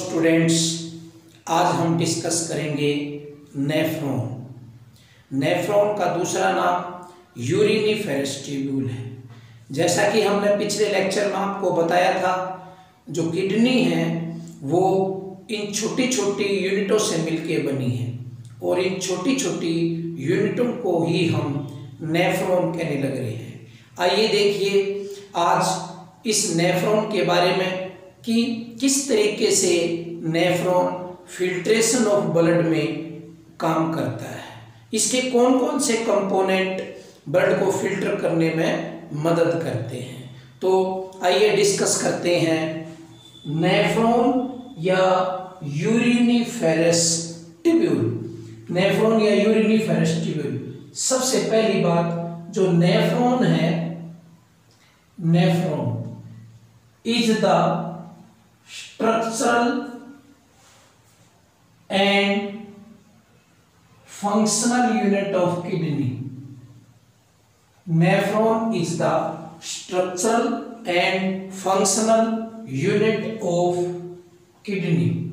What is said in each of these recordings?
Students आज हम discuss करेंगे नेफ्रॉन नेफ्रॉन का दूसरा नाम यूरिनिफेरस ट्यूब्यूल है। जैसा कि हमने पिछले लेक्चर में आपको बताया था, जो किडनी है, वो इन छोटी छोटी यूनिटों से मिलके बनी है और इन छोटी छोटी यूनिटों को ही हम नेफ्रॉन कहने लग रहे हैं। आइए देखिए, आज इस नेफ्रॉन के बारे में कि किस तरीके से नेफ्रॉन फिल्ट्रेशन ऑफ़ ब्लड में काम करता है। इसके कौन कौन से कंपोनेंट ब्लड को फ़िल्टर करने में मदद करते हैं? तो आइए डिस्कस करते हैं। नेफ्रॉन या यूरिनिफेरस ट्यूब्यूल। नेफ्रॉन या यूरिनिफेरस ट्यूब्यूल। सबसे पहली बात, जो नेफ्रॉन है, nephron is the structural and functional unit of kidney. Nephron is the structural and functional unit of kidney.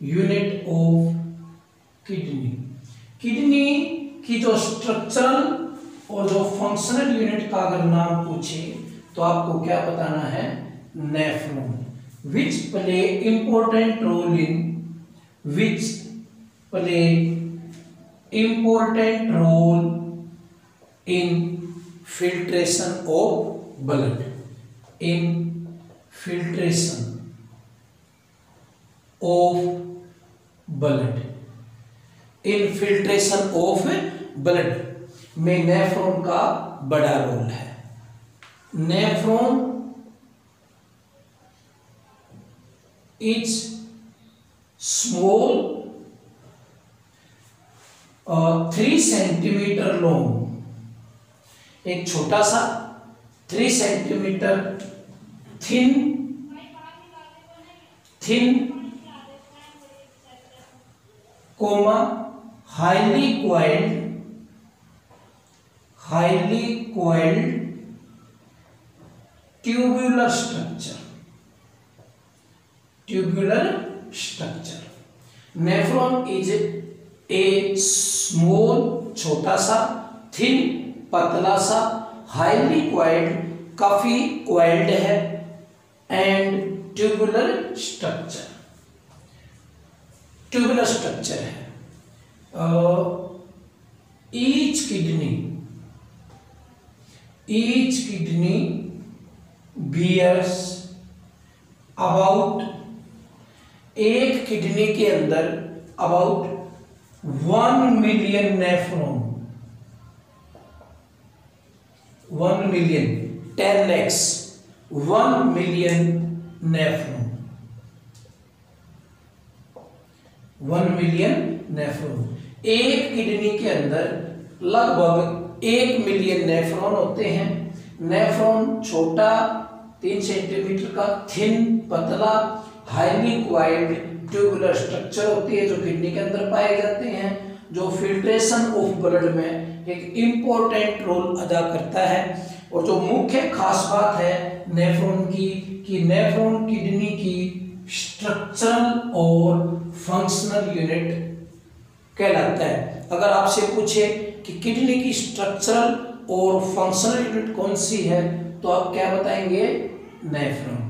Unit of kidney. Kidney की जो स्ट्रक्चरल और जो फंक्शनल यूनिट का अगर नाम पूछे तो आपको क्या बताना है nephron which play important role in which play important role in filtration of blood in filtration of blood in filtration of blood में नेफ्रॉन का बड़ा रोल है nephron is small three centimetre long एक छोटा सा three centimetre thin thin comma highly coiled highly coiled tubular structure tubular structure. Nephron is a small छोटा सा thin पतला सा हाईली क्वाइल्ड काफ़ी क्वाइल्ड है and tubular structure tubular structure है। Each kidney each kidney bears about एक kidney के अंदर about one million nephron one million ten lakhs one million nephron one million nephron एक किडनी के अंदर लगभग एक मिलियन नेफ्रॉन होते हैं। नेफ्रॉन छोटा, तीन सेंटीमीटर का थिन पतला हाईली क्वाइल्ड ट्यूबुलर स्ट्रक्चर होती है जो किडनी के अंदर पाए जाते हैं, जो फिल्ट्रेशन ऑफ़ ब्लड में एक इम्पोर्टेंट रोल अदा करता है। और जो मुख्य खास बात है नेफ्रॉन की, कि नेफ्रॉन किडनी की स्ट्रक्चरल और फंक्शनल यूनिट कहलाता है। अगर आपसे पूछे कि किडनी की स्ट्रक्चरल और फंक्शनल यूनिट कौन सी है तो आप क्या बताएँगे? नेफ्रॉन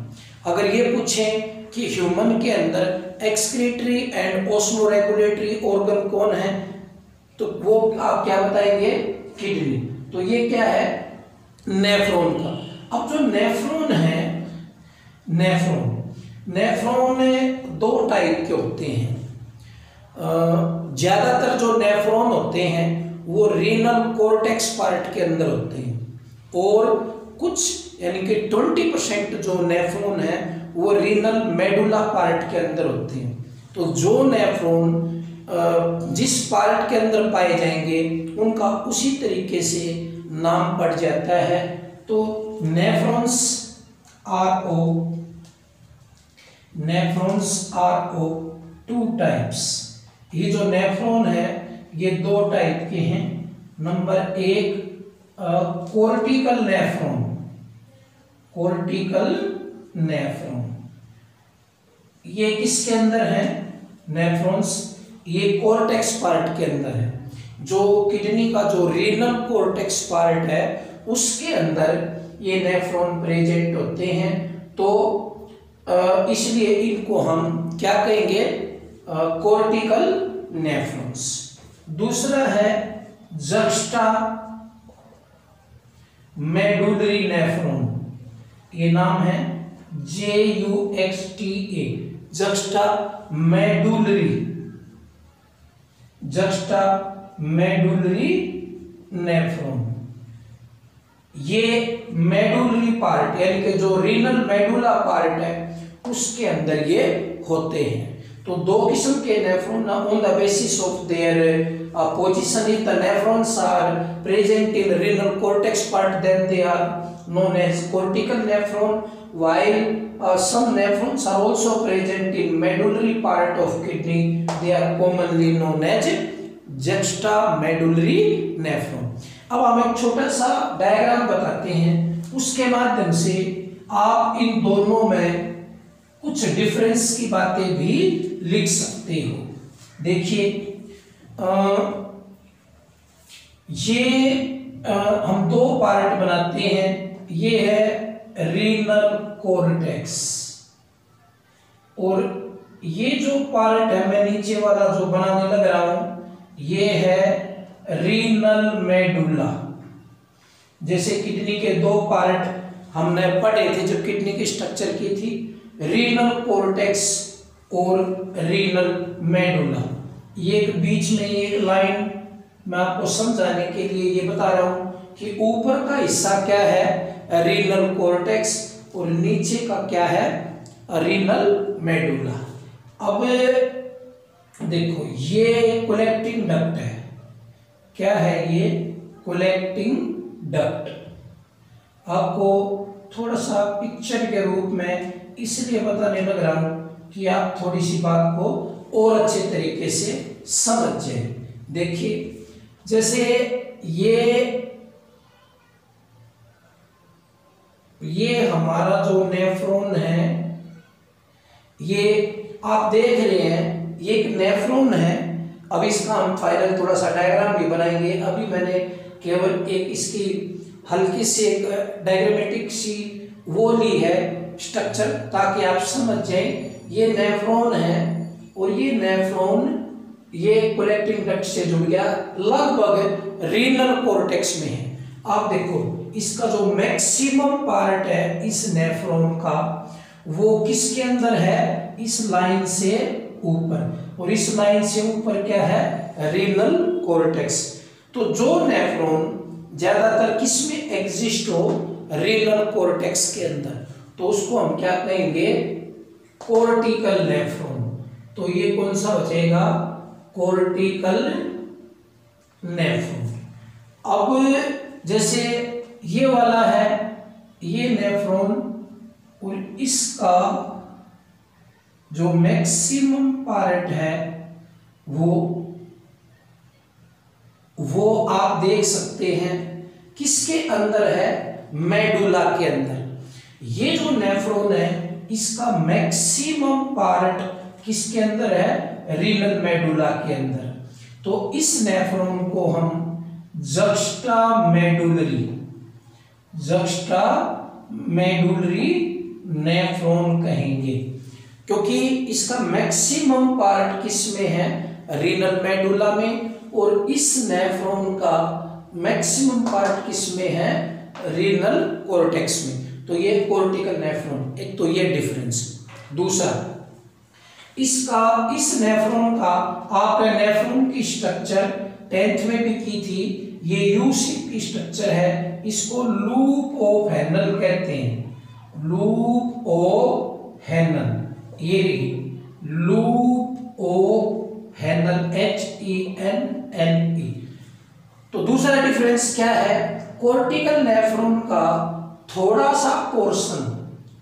अगर ये पूछें कि ह्यूमन के अंदर एक्सक्रीटरी एंड ओस्मोरेगुलेटरी ऑर्गन कौन है? तो वो आप क्या बताएँगे? किडनी तो ये क्या है? नेफ्रॉन का। अब जो नेफ्रॉन है नेफ्रॉन नेफ्रॉन दो टाइप के होते हैं। ज़्यादातर जो नेफ्रॉन होते हैं, वो रीनल कोर्टेक्स पार्ट के अंदर होते हैं। और कुछ, यानी कि ट्वेंटी परसेंट जो नेफ्रॉन है वो रीनल मेडुला पार्ट के अंदर होते हैं। तो जो नेफ्रॉन जिस पार्ट के अंदर पाए जाएँगे, उनका उसी तरीके से नाम पड़ जाता है। तो nephrons are of nephrons are of two types ये जो नेफ्रॉन है, ये दो टाइप के हैं। नंबर एक कोर्टिकल नेफ्रॉन कोर्टिकल नेफ्रॉन। ये किसके अंदर है? नेफ्रॉन्स। ये कोर्टेक्स पार्ट के अंदर है। जो किडनी का जो रीनल कोर्टेक्स पार्ट है, उसके अंदर ये नेफ्रॉन प्रेजेंट होते हैं। तो इसलिए इनको हम क्या कहेंगे? कोर्टिकल नेफ्रॉन्स दूसरा है जक्स्टा मेडुलरी नेफ्रॉन। ये नाम है J U X T A juxta medullary. Juxta medullary nephron. ये मेडुलरी पार्ट, यानी कि जो रीनल मेडुला पार्ट है, उसके अंदर ये होते हैं। तो दो किस्म के nephron on the basis of their position if the nephrons are present in renal cortex part then they are known as cortical nephron while uh, some nephrons are also present in medullary part of kidney they are commonly known as juxta medullary nephron अब हम एक छोटा सा diagram बताते हैं उसके माध्यम से आप इन दोनों में कुछ डिफरेंस की बातें भी लिख सकते हो देखिए ये आ, हम दो पार्ट बनाते हैं ये है रीनल कोर्टेक्स और ये जो पार्ट है, मैं नीचे वाला जो बनाने लग रहा हूँ, ये है रीनल मेडुला जैसे किडनी के दो पार्ट हमने पढ़े थे, जब किडनी की स्ट्रक्चर की थी रीनल कोर्टेक्स और रीनल मेडुला ये एक बीच में एक लाइन मैं आपको समझाने के लिए ये बता रहा हूँ कि ऊपर का हिस्सा क्या है रीनल कोर्टेक्स और नीचे का क्या है? रीनल मेडुला अब देखो, ये कलेक्टिंग डक्ट है। क्या है ये? कलेक्टिंग डक्ट आपको थोड़ा सा पिक्चर के रूप में इसलिए बताने लग रहा हूँ कि आप थोड़ी सी बात को और अच्छे तरीके से समझ जाए। देखिए, जैसे ये ये हमारा जो नेफ्रॉन है, ये आप देख रहे हैं, ये एक नेफ्रॉन है। अब इसका हम फाइनल थोड़ा सा डायग्राम भी बनाएँगे। अभी मैंने केवल एक इसकी हल्की सी एक डायग्रामेटिक सी वो ली है स्ट्रक्चर ताकि आप समझ जाए। ये नेफ्रॉन है और ये नेफ्रॉन, ये कलेक्टिंग डक्ट से जुड़ गया। लगभग रीनल कोर्टेक्स में है। आप देखो इसका जो मैक्सिमम पार्ट है इस नेफ्रॉन का, वो किसके अंदर है? इस लाइन से ऊपर। और इस लाइन से ऊपर क्या है? रीनल कोर्टेक्स तो जो नेफ्रॉन ज़्यादातर किसमें एग्जिस्ट हो? रीनल कोर्टेक्स के अंदर। तो उसको हम क्या कहेंगे? कोर्टिकल नेफ्रॉन तो ये कौन सा बचेगा? कोर्टिकल नेफ्रॉन अब जैसे ये वाला है, ये नेफ्रॉन और इसका जो मैक्सिमम पार्ट है, वो वो आप देख सकते हैं किसके अंदर है? मेडुला के अंदर। ये जो नेफ्रॉन है, इसका मैक्सिमम पार्ट किसके अंदर है? रीनल मेडुला के अंदर। तो इस नेफ्रॉन को हम juxta medullary juxta medullary nephron कहेंगे। क्योंकि इसका मैक्सिमम पार्ट किसमें है? रीनल मेडुला में। और इस नेफ्रॉन का मैक्सिमम पार्ट किसमें है? रीनल कोर्टेक्स में। तो ये कोर्टिकल नेफ्रॉन। एक तो ये डिफरेंस। दूसरा, इसका, इस नेफ्रॉन का आपने नेफ्रॉन की स्ट्रक्चर टेंथ में भी की थी। ये यू शेप स्ट्रक्चर है, इसको लूप ऑफ़ हैनल कहते हैं। लूप ऑफ़ हैनल ये loop of Henle H E N N E तो दूसरा डिफरेंस क्या है? कोर्टिकल नेफ्रॉन का थोड़ा सा पोर्शन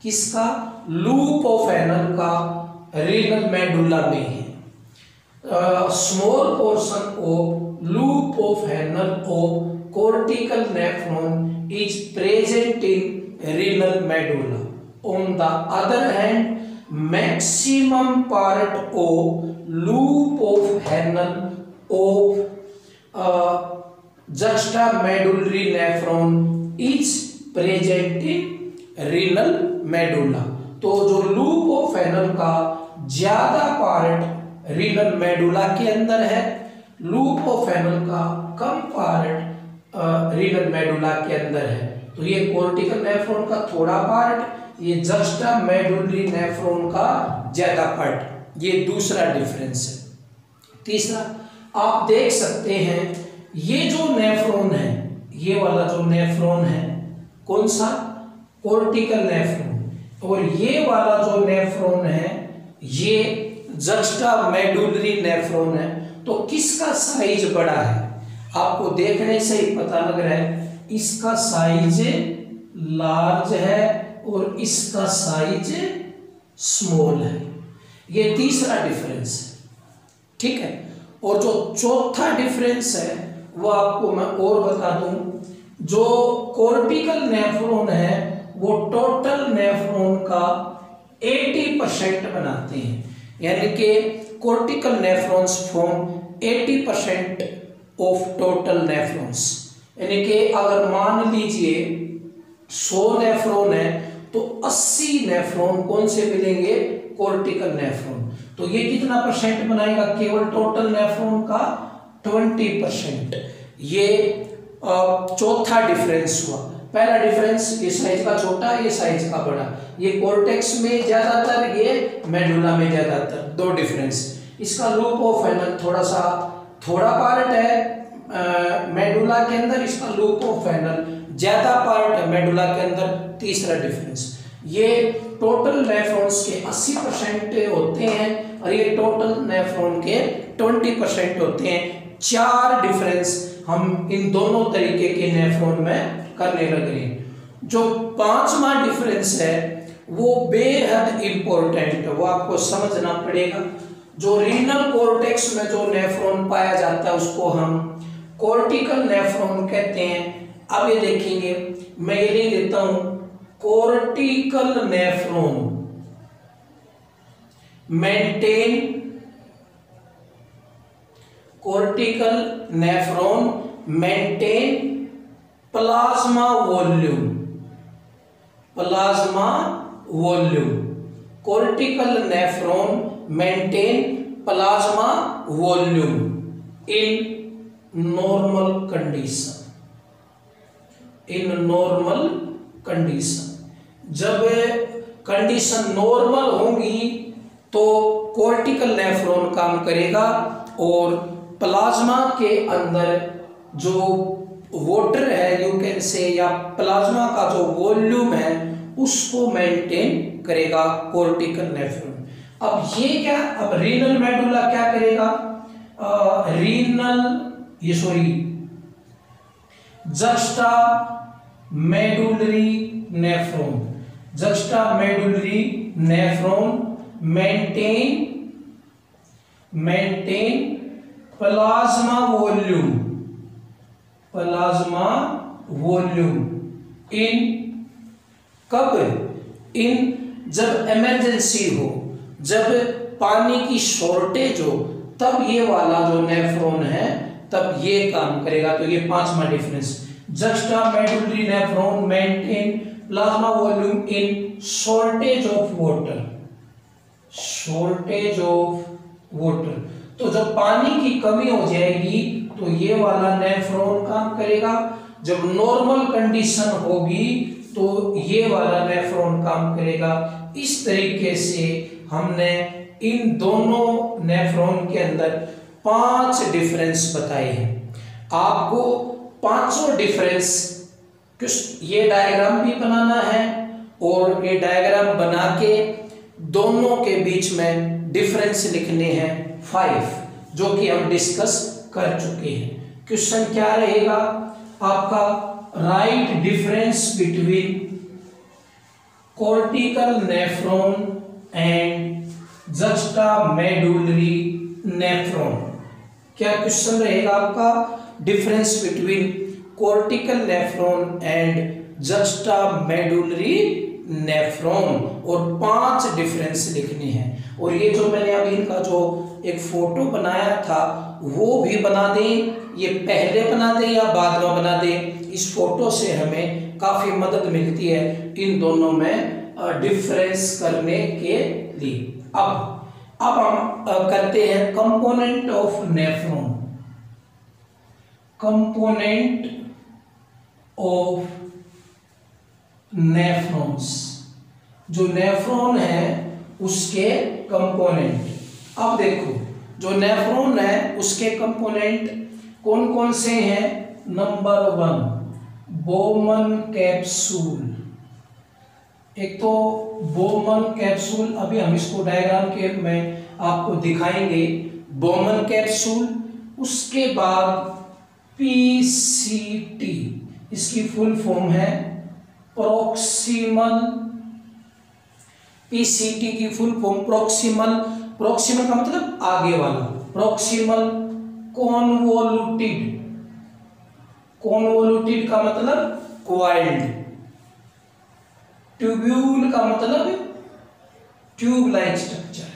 किसका? लूप ऑफ़ एनल का रीनल मेडुला में है। Small portion of loop of Henle of cortical nephron is present in renal medulla on the other hand maximum part of loop of Henle of uh, juxtamedullary nephron is present in renal medulla तो जो loop of Henle का ज़्यादा part renal medulla के अंदर है loop of Henle का कम part renal medulla के अंदर है। तो ये कोर्टिकल नेफ्रॉन का थोड़ा पार्ट, ये जस्टा मेडुलरी नेफ्रॉन का ज़्यादा पार्ट। ये दूसरा डिफरेंस है। तीसरा, आप देख सकते हैं, ये जो नेफ्रॉन है, ये वाला जो नेफ्रॉन है, कौन सा? Cortical nephron. और ये वाला जो नेफ्रॉन है, ये जस्टा मेडुलरी नेफ्रॉन है। तो किसका साइज़ बड़ा है? आपको देखने से ही पता लग रहा है, इसका साइज़ लार्ज है और इसका साइज़ स्मॉल है। ये तीसरा डिफरेंस है, ठीक है? और जो चौथा डिफरेंस है, वो आपको मैं और बता दूँ, जो कॉर्पिकल नेफ्रॉन है, वो टोटल नेफ्रॉन का 80 परसेंट बनाते हैं। यानी कि cortical nephrons form 80 percent of total nephrons यानी कि अगर मान लीजिए 100 नेफ्रॉन है तो 80 नेफ्रॉन कौन से मिलेंगे? कोर्टिकल नेफ्रॉन तो ये कितना परसेंट बनाएगा? केवल टोटल नेफ्रॉन का 20 परसेंट ये चौथा डिफरेंस हुआ। पहला डिफरेंस ये साइज़ का छोटा, ये साइज़ का बड़ा। ये कोर्टेक्स में ज़्यादातर, ये मेडुला में ज़्यादातर। दो डिफरेंस इसका लूप ऑफ़ एनल थोड़ा सा, थोड़ा पार्ट है मेडुला के अंदर इसका लूप ऑफ़ एनल ज़्यादा पार्ट है मेडुला के अंदर तीसरा डिफरेंस ये टोटल नेफ्रॉन्स के 80 परसेंट होते हैं और ये टोटल नेफ्रॉन के 20 परसेंट होते हैं. चार डिफरेंस हम इन दोनों तरीके के नेफ्रॉन में करने लग रही जो पांचवा डिफरेंस है, वो बेहद इंपॉर्टेंट है, वो आपको समझना पड़ेगा. जो रीनल कोर्टेक्स में जो नेफ्रॉन पाया जाता है, उसको हम कोर्टिकल नेफ्रॉन कहते हैं। अब ये देखेंगे, मैं ये नहीं देता हूँ cortical nephron maintain cortical nephron maintain plasma volume plasma volume cortical nephron maintain plasma volume in normal condition in normal condition जब कंडीशन नॉर्मल होंगी तो कोर्टिकल नेफ्रॉन काम करेगा और प्लाज्मा के अंदर जो वाटर है यू कैन से या प्लाज्मा का जो वॉल्यूम है, उसको मेंटेन करेगा कोर्टिकल नेफ्रॉन अब ये क्या? अब रीनल मेडुला क्या करेगा? रीनल ये sorry juxta medullary nephron juxta medullary nephron maintain maintain plasma volume plasma volume in कब? इन जब इमरजेंसी हो। जब पानी की शॉर्टेज हो, तब ये वाला जो नेफ्रॉन है, तब ये काम करेगा। तो ये पांचवा difference juxta medullary nephron maintain plasma volume in shortage of water shortage of water तो जब पानी की कमी हो जाएगी तो ये वाला नेफ्रॉन काम करेगा। जब नॉर्मल कंडीशन होगी तो ये वाला नेफ्रॉन काम करेगा। इस तरीके से हमने इन दोनों नेफ्रॉन के अंदर पाँच डिफरेंस बताए हैं। आपको पाँचों डिफरेंस ये डायग्राम भी बनाना है और ये डायग्राम बना के दोनों के बीच में डिफरेंस लिखने हैं फाइव जो कि हम डिस्कस कर चुके हैं। क्वेश्चन क्या रहेगा? आपका right difference between cortical nephron and juxta medullary nephron. क्या क्वेश्चन रहेगा आपका? Difference between cortical nephron and juxta medullary nephron. और पाँच डिफरेंस लिखने हैं। और ये जो मैंने अभी इनका जो एक फ़ोटो बनाया था, वो भी बना दें। ये पहले बना दें या बाद में बना दें? इस फ़ोटो से हमें काफ़ी मदद मिलती है इन दोनों में। डिफरेंस करने के लिए। अब अब हम करते हैं component of nephron component of nephrons जो नेफ्रॉन है, उसके कंपोनेंट अब देखो, जो नेफ्रॉन है, उसके कंपोनेंट कौन कौन से हैं? नंबर वन बोमन कैप्सूल एक तो बोमन कैप्सूल अभी हम इसको डायग्राम के में आपको दिखाएँगे। बोमन कैप्सूल उसके बाद पीसीटी इसकी फुल फॉर्म है। प्रोक्सिमल पीसीटी की फुल फॉर्म प्रोक्सिमल प्रोक्सीमल का मतलब आगे वाला। प्रोक्सिमल कॉन्वोलुटिड कॉन्वोलुटिड का मतलब क्वाइल्ड ट्यूब्यूल का मतलब ट्यूब लाइक स्ट्रक्चर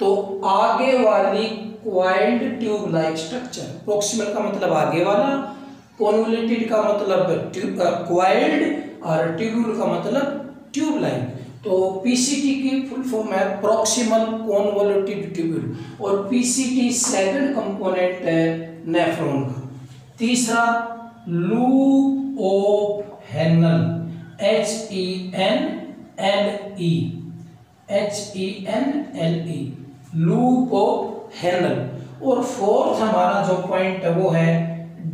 तो आगे वाली coiled tube like structure proximal का मतलब आगे वाला कॉन्वोलेटेड का मतलब ट्यूब क्वाइल्ड और ट्यूब्यूल का मतलब ट्यूब लाइक तो पीसीटी की फुल फॉर्म है प्रोक्सिमल कॉन्वोलेटेड ट्यूब्यूल और पीसीटी सेकंड कंपोनेंट है नेफ्रॉन का। तीसरा loop of Henle H E N L E H E N L E loop of Henle और फोर्थ हमारा जो पॉइंट है वो है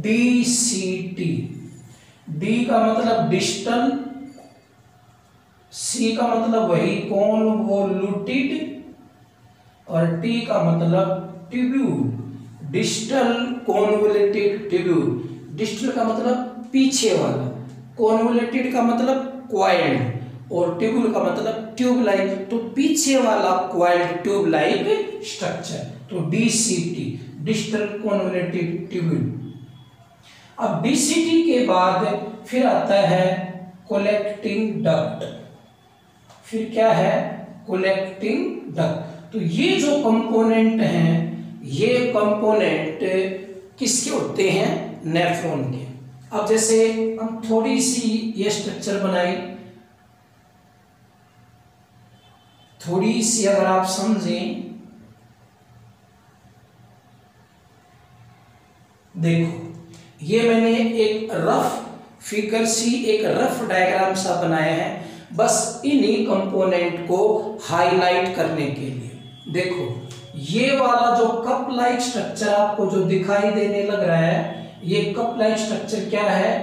डी सी टी डी का मतलब डिस्टल सी का मतलब वही कौन वो लुटिड और टी का मतलब tubule distal convoluted tubule distal का मतलब पीछे वाला. कॉन्वोलेटेड का मतलब क्वाइल्ड और ट्यूबुल का मतलब ट्यूब लाइक तो पीछे वाला क्वाइल्ड ट्यूब लाइक स्ट्रक्चर तो डीसीटी डिस्टल कॉन्वोलेटेड ट्यूबुल। अब डीसीटी के बाद फिर आता है कोलेक्टिंग डक्ट। फिर क्या है? Collecting duct. तो ये जो कंपोनेंट हैं, ये कंपोनेंट किसके होते हैं? नेफ्रॉन के। अब जैसे हम थोड़ी सी ये स्ट्रक्चर बनाए थोड़ी सी अगर आप समझें, देखो, ये मैंने एक रफ फिगर सी, एक रफ डायग्राम सा बनाया है, बस इन्हीं कंपोनेंट को हाईलाइट करने के लिए। देखो, ये वाला जो कप लाइक स्ट्रक्चर आपको जो दिखाई देने लग रहा है ये कप लाइक स्ट्रक्चर क्या है?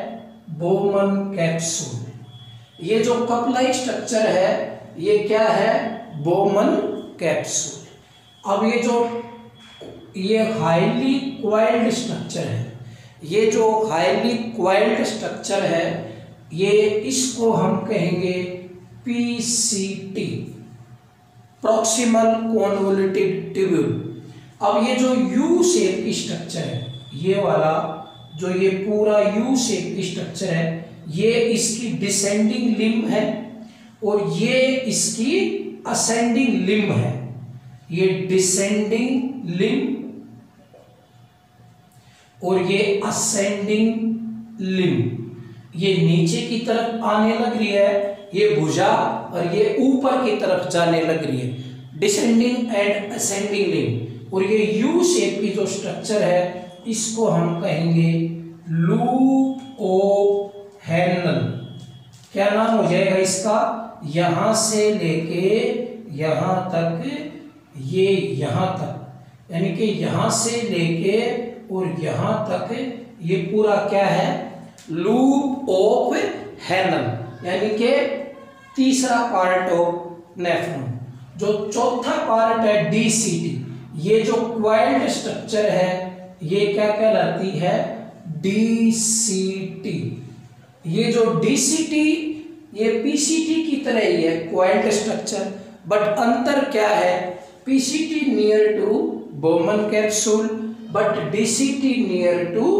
बोमन कैप्सूल ये जो कप लाइक स्ट्रक्चर है, ये क्या है? बोमन कैप्सूल अब ये जो, ये हाईली क्वाइल्ड स्ट्रक्चर है, ये जो हाईली क्वाइल्ड स्ट्रक्चर है, ये इसको हम कहेंगे पीसीटी प्रोक्सिमल कॉन्वोलेटेड ट्यूब्यूल अब ये जो यू शेप स्ट्रक्चर है, ये वाला जो ये पूरा यू शेप की स्ट्रक्चर है, ये इसकी डिसेंडिंग लिम्ब है और ये इसकी असेंडिंग लिम्ब है। ये डिसेंडिंग लिम्ब और ये असेंडिंग लिम्ब ये नीचे की तरफ़ आने लग रही है, ये भुजा और ये ऊपर की तरफ़ जाने लग रही है। डिसेंडिंग एंड असेंडिंग लिम्ब और ये यू शेप की जो स्ट्रक्चर है इसको हम कहेंगे लूप ओ हैनल क्या नाम हो जाएगा इसका? यहाँ से लेके यहाँ तक, ये यहाँ तक। यानी कि यहाँ से लेके और यहाँ तक, ये पूरा क्या है? लूप ऑफ़ हैनल यानी कि तीसरा पार्ट ऑफ़ नेफ्रॉन। जो चौथा पार्ट है डीसीटी ये जो क्वाइल्ड स्ट्रक्चर है ये क्या कहलाती है? डीसीटी ये जो डीसीटी ये पीसीटी की तरह ही है क्वाइल्ड स्ट्रक्चर बट अंतर क्या है? PCT near to Bowman capsule but DCT near to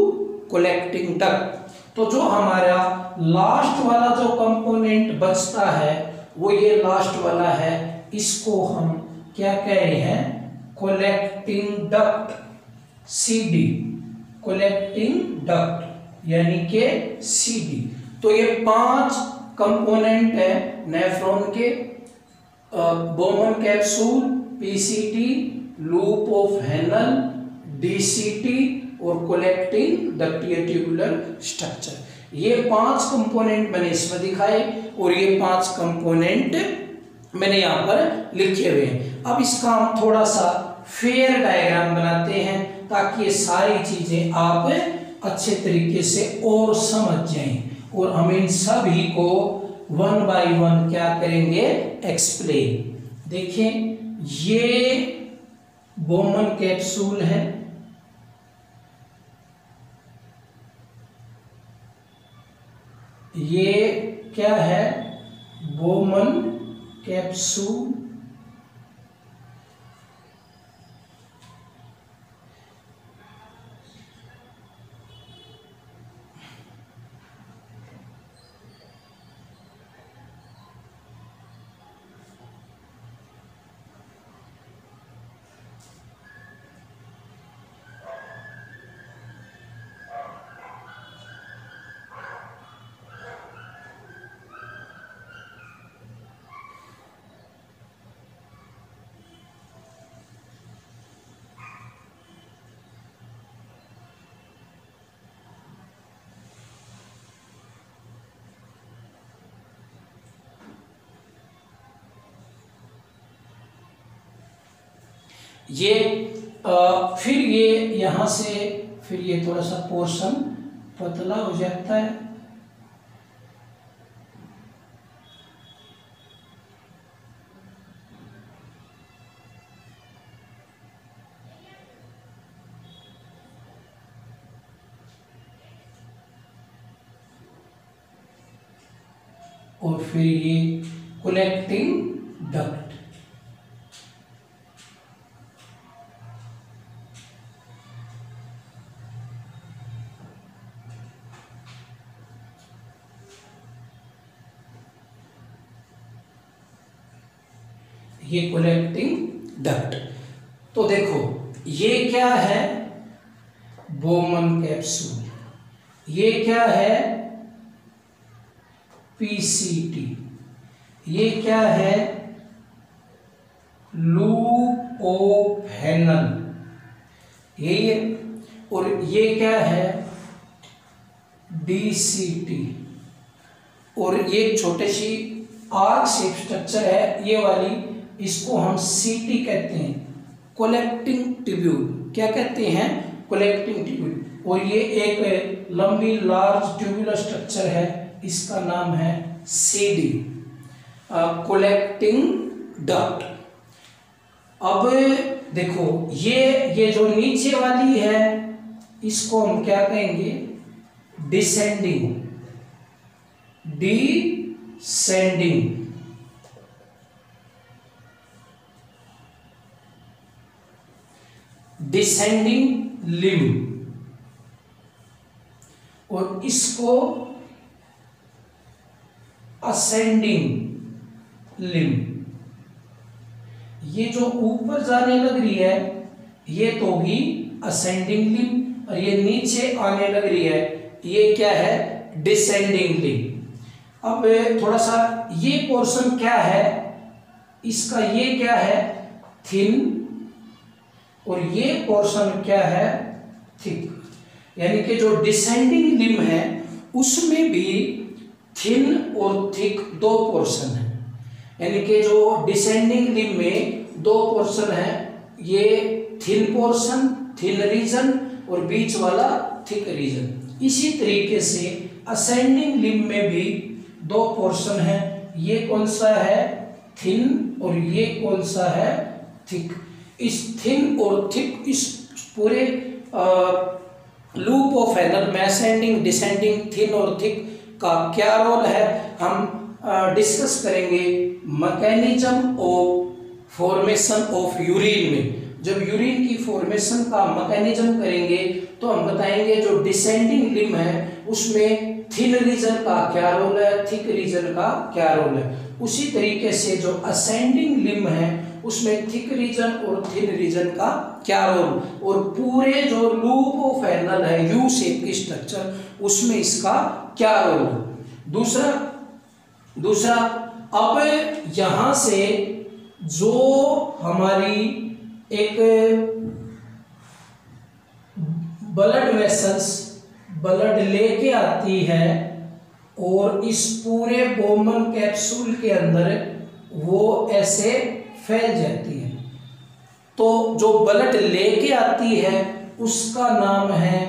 collecting duct तो जो हमारा लास्ट वाला जो कंपोनेंट बचता है, वो ये लास्ट वाला है। इसको हम क्या कह रहे हैं? Collecting duct CD collecting duct यानी के सीडी तो ये पाँच कंपोनेंट है नेफ्रॉन के Bowman capsule PCT loop of Henle DCT और कोलेक्टिंग डक्टियर ट्यूबुलर स्ट्रक्चर ये पाँच कंपोनेंट मैंने इसमें दिखाए और ये पाँच कंपोनेंट मैंने यहाँ पर लिखे हुए हैं। अब इसका हम थोड़ा सा फेयर डायग्राम बनाते हैं। ताकि ये सारी चीज़ें आप अच्छे तरीके से और समझ जाएँ। और हम इन सभी को वन बाय वन क्या करेंगे? एक्सप्लेन देखें, ये बोमन कैप्सूल है। ये क्या है? बोमन कैप्सूल ये आ, फिर ये यहाँ से फिर ये थोड़ा सा पोर्शन पतला हो जाता है। और फिर ये ये कलेक्टिंग डक्ट तो देखो, ये क्या है? बोमन कैप्सूल ये क्या है? पीसीटी ये क्या है? लूप ऑफ़ हैनल ये, और ये क्या है? डीसीटी और ये छोटे सी आर्क शेप स्ट्रक्चर है, ये वाली इसको हम सीटी कहते हैं। कोलेक्टिंग ट्यूब्यूल क्या कहते हैं? कोलेक्टिंग ट्यूब्यूल और ये एक लंबी लार्ज ट्यूबुलर स्ट्रक्चर है। इसका नाम है सीडी कोलेक्टिंग डक्ट अब देखो, ये ये जो नीचे वाली है, इसको हम क्या कहेंगे? डिसेंडिंग डिसेंडिंग डिसेंडिंग लिम और इसको असेंडिंग लिम ये जो ऊपर जाने लग रही है, ये तो होगी असेंडिंग लिम और ये नीचे आने लग रही है, ये क्या है? डिसेंडिंग लिम अब थोड़ा सा ये पोर्शन क्या है? इसका ये क्या है? थिन और ये पोर्शन क्या है? थिक यानी कि जो डिसेंडिंग लिम है, उसमें भी थिन और थिक दो पोर्शन है। यानी कि जो डिसेंडिंग लिम में दो पोर्शन है, ये थिन पोर्शन थिन रीजन और बीच वाला थिक रीजन इसी तरीके से असेंडिंग लिम में भी दो पोर्शन है। ये कौन सा है? थिन और ये कौन सा है? थिक इस थिन और थिक इस पूरे लूप ऑफ़ एनल में असेंडिंग डिसेंडिंग, थिन और थिक का क्या रोल है, हम डिस्कस करेंगे mechanism of formation of urine में। जब यूरिन की फॉर्मेशन का मैकेनिज्म करेंगे तो हम बताएँगे जो डिसेंडिंग लिम है, उसमें थिन रीजन का क्या रोल है, थिक रीजन का क्या रोल है। उसी तरीके से जो असेंडिंग लिम है उसमें थिक रीजन और थिन रीजन का क्या रोल? और पूरे जो लूप ऑफ़ एनल है, यू शेप की स्ट्रक्चर उसमें इसका क्या रोल? दूसरा दूसरा, अब यहाँ से जो हमारी एक ब्लड वेसल्स ब्लड लेके आती है और इस पूरे बोमन कैप्सूल के अंदर वो ऐसे फैल जाती है। तो जो ब्लड लेके आती है, उसका नाम है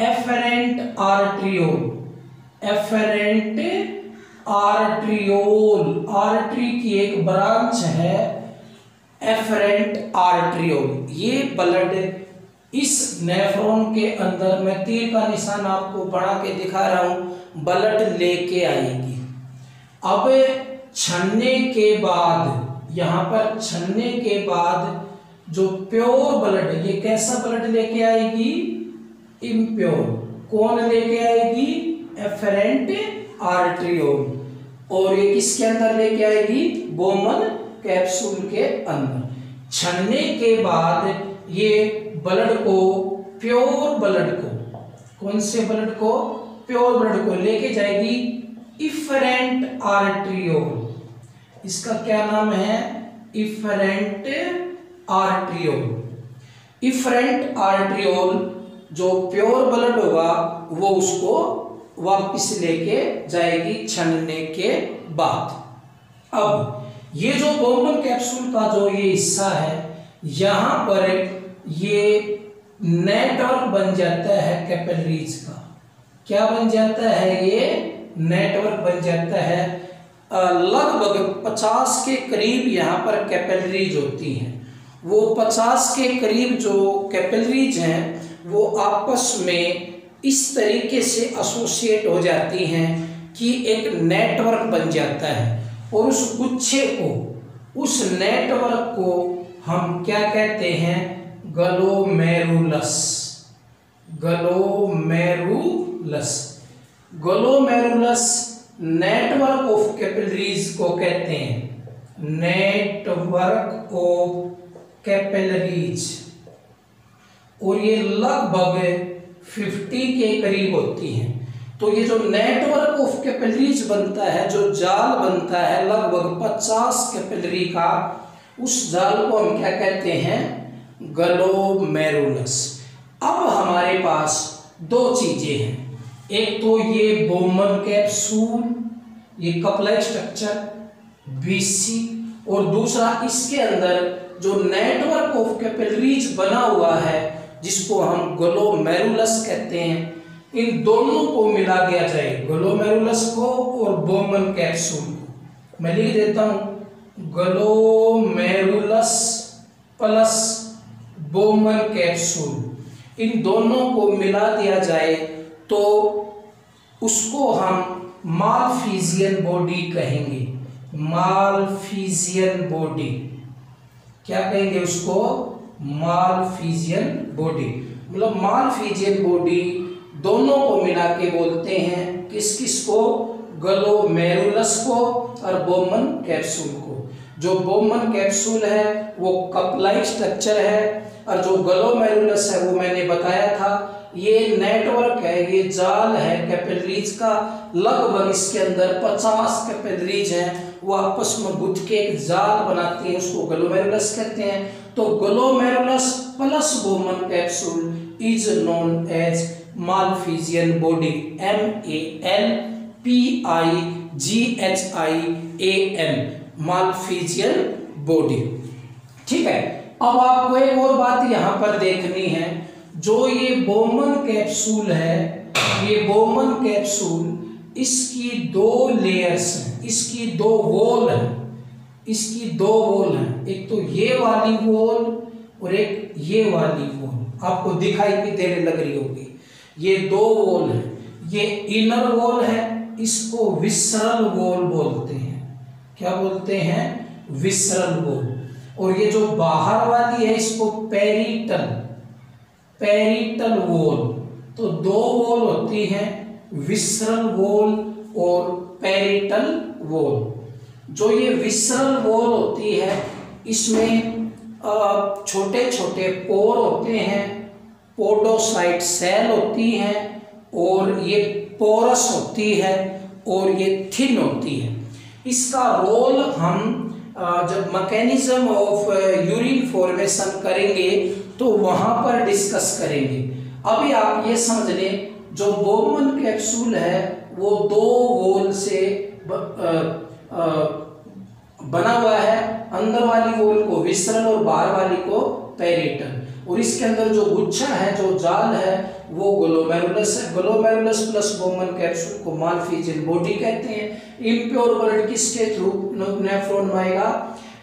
afferent arteriole afferent arteriole artery की एक ब्रांच है एफरेंट आर्ट्रियोल ये ब्लड इस नेफ्रॉन के अंदर मैं तीर का निशान आपको बढ़ा के दिखा रहा हूँ ब्लड लेके आएगी। अब छन्ने के बाद यहाँ पर छनने के बाद जो प्योर ब्लड, ये कैसा ब्लड लेके आएगी? इम्प्योर। कौन लेके आएगी? एफरेंट आर्ट्रियोल और ये किसके अंदर लेके आएगी? बोमन कैप्सूल के अंदर। छनने के बाद ये ब्लड को, प्योर ब्लड को, कौन से ब्लड को? प्योर ब्लड को लेके जाएगी इफरेंट आर्ट्रियोल इसका क्या नाम है? इफरेंट आर्ट्रियोल इफरेंट आर्ट्रियोल जो प्योर ब्लड होगा, वो उसको वापस लेके जाएगी छनने के बाद। अब, ये जो बोमन कैप्सूल का जो ये हिस्सा है, यहाँ पर ये नेटवर्क बन जाता है कैपिलरीज का। क्या बन जाता है ये? नेटवर्क बन जाता है लगभग 50 के करीब यहाँ पर कैपिलरीज होती हैं। वो 50 के करीब जो कैपिलरीज हैं, वो आपस में इस तरीके से एसोसिएट हो जाती हैं कि एक नेटवर्क बन जाता है। और उस गुच्छे को, उस नेटवर्क को हम क्या कहते हैं? Glomerulus. Glomerulus. Glomerulus network of capillaries को कहते हैं। नेटवर्क ऑफ़ कैपिलरीज और ये लगभग 50 के करीब होती हैं। तो ये जो नेटवर्क ऑफ़ कैपिलरीज बनता है, जो जाल बनता है, लगभग 50 कैपिलरी का, उस जाल को हम क्या कहते हैं? गलोमेरुलस अब हमारे पास दो चीज़ें हैं। एक तो ये बोमन कैप्सूल ये कपलाइक स्ट्रक्चर बीसी और दूसरा इसके अंदर जो नेटवर्क ऑफ़ कैपिलरीज बना हुआ है, जिसको हम ग्लोमेरुलस कहते हैं, इन दोनों को मिला दिया जाए ग्लोमेरुलस को और बोमन कैप्सूल को। मैं लिख देता हूँ ग्लोमेरुलस प्लस बोमन कैप्सूल इन दोनों को मिला दिया जाए तो उसको हम मालफीजियन बॉडी कहेंगे। Malpighian body. क्या कहेंगे उसको? Malpighian body. मतलब मालफीजियन बॉडी दोनों को मिला के बोलते हैं किस किस को? गलो गलोमेरुलस को और बोमन कैप्सूल को। जो बोमन कैप्सूल है, वो कपलाइक स्ट्रक्चर है और जो गलो गलोमेरुलस है, वो मैंने बताया था ये नेटवर्क है, ये जाल है कैपिलरीज का। लगभग इसके अंदर 50 कैपिलरीज हैं। वो आपस में गुथ के एक जाल बनाती है, उसको ग्लोमेरुलस कहते हैं। तो glomerulus plus Bowman capsule is known as Malpighian body M A L P I G H I A M Malpighian body ठीक है, अब आपको एक और बात यहाँ पर देखनी है। जो ये बोमन कैप्सूल है, ये बोमन कैप्सूल इसकी दो लेयर्स हैं, इसकी दो वॉल हैं, इसकी दो वॉल हैं। एक तो ये वाली वॉल और एक ये वाली वॉल आपको दिखाई भी देने लग रही होगी। ये दो वॉल है। ये इनर वॉल है, इसको विसरल वॉल बोलते हैं। क्या बोलते हैं? विसरल वॉल और ये जो बाहर वाली है, इसको पेरिटल पेरिटल वॉल। तो दो वॉल होती हैं, विसरल वोल और पेरिटल वोल। जो ये विसरल वोल होती है, इसमें छोटे छोटे पोर होते हैं, पोडोसाइट सेल होती हैं, और ये पोरस होती है, और ये थिन होती है। इसका रोल हम जब मैकेनिज्म ऑफ़ यूरिन फॉर्मेशन करेंगे तो वहाँ पर डिस्कस करेंगे अभी आप ये समझ लें जो बोमन कैप्सूल है वो दो वोल से ब, आ, आ, बना हुआ है अंदर वाली वोल को विसरल और बाहर वाली को पेरिटल और इसके अंदर जो गुच्छा है जो जाल है वो ग्लोमेरुलस है ग्लोमेरुलस प्लस बोमन कैप्सूल को मालफिजियल बॉडी कहते हैं इम्प्योर ब्लड किसके थ्रू नेफ्रॉन आएगा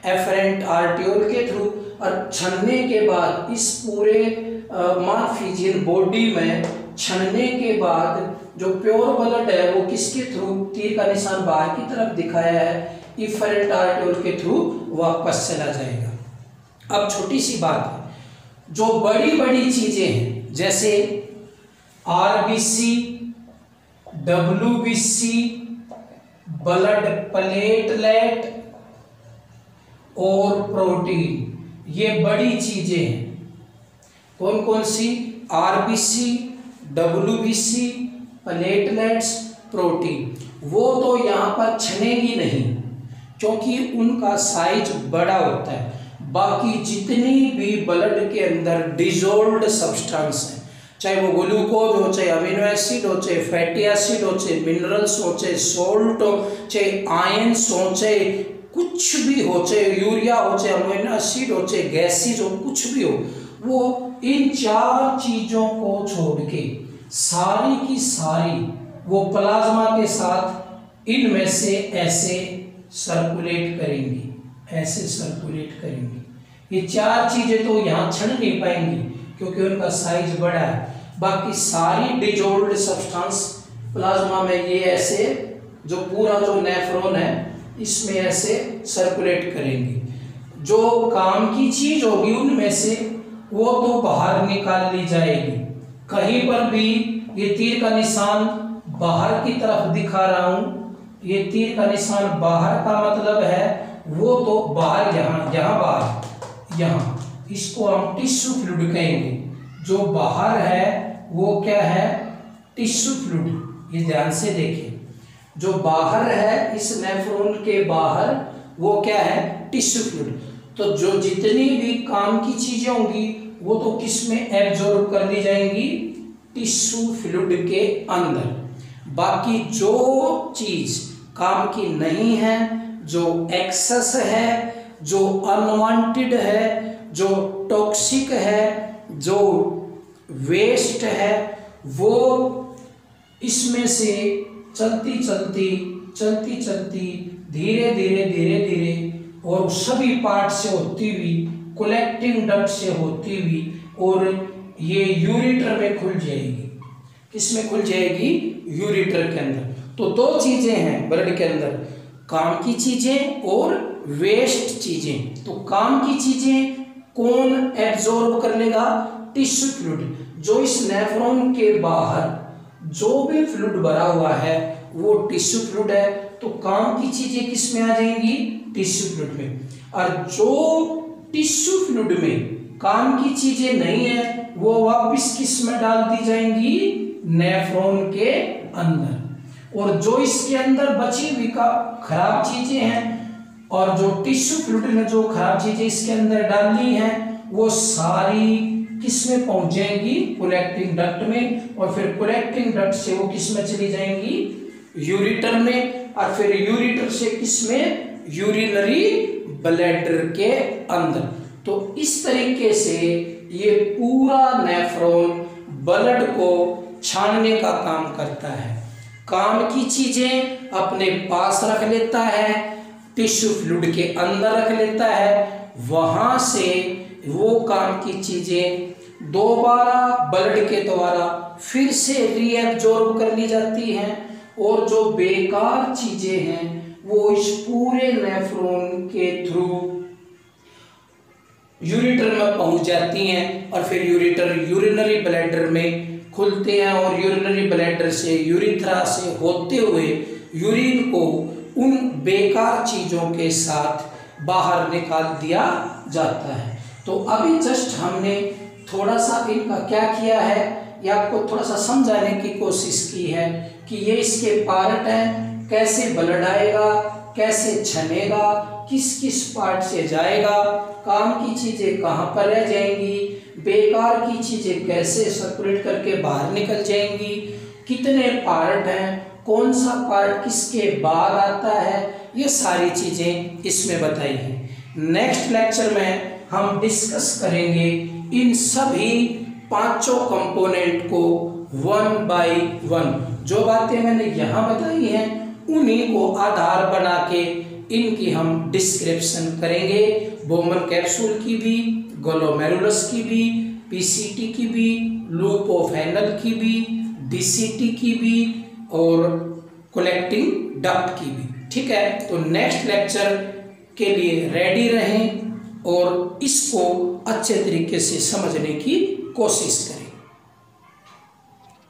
एफरेंट आर्टियोल के थ्रू और छनने के बाद इस पूरे मालफिजियल बॉडी में छनने के बाद जो प्योर ब्लड है, वो किसके थ्रू, तीर का निशान बाहर की तरफ़ दिखाया है इफरेंट आर्टियोल के थ्रू वापस चला जाएगा। अब छोटी सी बात है, जो बड़ी बड़ी चीज़ें हैं, जैसे आरबीसी डब्ल्यूबीसी ब्लड प्लेटलेट और प्रोटीन ये बड़ी चीज़ें हैं। कौन कौन सी आरबीसी डब्ल्यूबीसी प्लेटलेट्स प्रोटीन वो तो यहाँ पर छनेगी नहीं, क्योंकि उनका साइज़ बड़ा होता है। बाकी जितनी भी ब्लड के अंदर डिजोल्ड सब्सटेंस है, चाहे वो ग्लूकोज हो, चाहे अमीनो एसिड हो, चाहे फैटी एसिड हो, चाहे मिनरल्स हो, चाहे सोल्ट हो, चाहे आयंस हो, चाहे कुछ भी हो चाहे यूरिया हो चाहे अमीनो एसिड हो चाहे गैसिज हो कुछ भी हो, वो इन चार चीज़ों को छोड़ के सारी की सारी वो प्लाज्मा के साथ इनमें से ऐसे सर्कुलेट करेंगी, ऐसे सर्कुलेट करेंगे। ये चार चीज़ें तो यहाँ छड़ नहीं पाएँगी, क्योंकि उनका साइज़ बड़ा है। बाकी सारी डिजोल्ड सब्सटेंस प्लाज्मा में ये ऐसे, जो पूरा जो नेफ्रॉन है इसमें ऐसे सर्कुलेट करेंगे। जो काम की चीज़ होगी, उनमें से वो तो बाहर निकाल ली जाएगी। कहीं पर भी ये तीर का निशान बाहर की तरफ़ दिखा रहा हूँ, ये तीर का निशान बाहर का मतलब है वो तो बाहर, यहाँ यहाँ बाहर, यहाँ। इसको हम टिश्यू फ्लूड कहेंगे। जो बाहर है, वो क्या है? टिश्यू फ्लूड ये ध्यान से देखिए जो बाहर है इस नेफ्रोन के बाहर, वो क्या है? Tissue fluid. तो जो जितनी भी काम की चीज़ें होंगी, वो तो किसमें एब्जॉर्ब कर ली जाएँगी? टिश्यू फ्लूड के अंदर। बाकी जो चीज़ काम की नहीं है, जो एक्सेस है, जो अनवांटेड है, जो टॉक्सिक है, जो वेस्ट है, वो इसमें से चलती चलती चलती चलती, धीरे धीरे धीरे धीरे, और सभी पार्ट से होती हुई कलेक्टिंग डक्ट से होती हुई, और ये यूरिटर में खुल जाएगी। किसमें खुल जाएगी? यूरिटर के अंदर। तो दो चीज़ें हैं ब्लड के अंदर। काम की चीज़ें और वेस्ट चीज़ें। तो काम की चीज़ें कौन एब्जॉर्ब कर लेगा? टिश्यू फ्लूड जो इस नेफ्रॉन के बाहर जो भी फ्लूड भरा हुआ है, वो टिश्यू फ्लूड है तो काम की चीज़ें किसमें आ जाएँगी? टिश्यू फ्लूड में। और जो टिश्यू फ्लूड में काम की चीज़ें नहीं है, वो वापिस किसमें डाल दी जाएँगी? नेफ्रॉन के अंदर। और जो इसके अंदर बची हुई का खराब चीज़ें हैं, और जो टिश्यू फ्लूड ने जो खराब चीज़ें इसके अंदर डाली हैं, वो सारी किसमें पहुँच जाएँगी? कोलेक्टिंग डक्ट में। और फिर कोलेक्टिंग डक्ट से वो किसमें चली जाएँगी? यूरिटर में। और फिर यूरिटर से किसमें यूरिनरी ब्लैडर के अंदर। तो इस तरीके से ये पूरा नेफ्रॉन ब्लड को छानने का काम करता है। काम की चीज़ें अपने पास रख लेता है टिश्यू फ्लूड के अंदर रख लेता है, वहाँ से वो काम की चीज़ें दोबारा ब्लड के द्वारा फिर से रीएब्जॉर्ब कर ली जाती हैं और जो बेकार चीज़ें हैं, वो इस पूरे नेफ्रॉन के थ्रू यूरिटर में पहुँच जाती हैं और फिर यूरिटर यूरिनरी ब्लैडर में खुलते हैं और यूरिनरी ब्लैडर से यूरिथ्रा से होते हुए यूरिन को उन बेकार चीज़ों के साथ बाहर निकाल दिया जाता है। तो अभी जस्ट हमने थोड़ा सा इनका क्या किया है, या आपको थोड़ा सा समझाने की कोशिश की है कि ये इसके पार्ट हैं, कैसे ब्लड आएगा कैसे छनेगा, किस किस पार्ट से जाएगा, काम की चीज़ें कहाँ पर रह जाएँगी, बेकार की चीज़ें कैसे सर्कुलेट करके बाहर निकल जाएँगी, कितने पार्ट हैं, कौन सा पार्ट किसके बाद आता है, ये सारी चीज़ें इसमें बताई हैं। नेक्स्ट लेक्चर में हम डिस्कस करेंगे इन सभी पाँचों कंपोनेंट को वन बाय वन जो बातें मैंने यहाँ बताई हैं, उन्हीं को आधार बना के इनकी हम डिस्क्रिप्शन करेंगे। बोमन कैप्सूल की भी गोलोमेरुलस की भी पीसीटी की भी लूपोफेनल की भी डीसीटी की भी, और कलेक्टिंग डक्ट की भी। ठीक है? तो नेक्स्ट लेक्चर के लिए रेडी रहें। और इसको अच्छे तरीके से समझने की कोशिश करें।